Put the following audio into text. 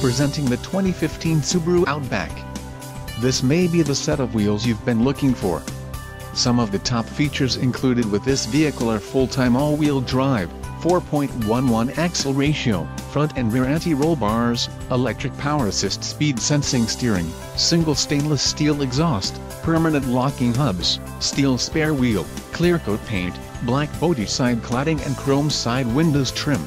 presenting the 2015 Subaru Outback. This may be the set of wheels you've been looking for. Some of the top features included with this vehicle are full-time all-wheel drive, 4.11 axle ratio, front and rear anti-roll bars, electric power assist speed sensing steering, single stainless steel exhaust, permanent locking hubs, steel spare wheel, clear coat paint, black body side cladding and chrome side windows trim.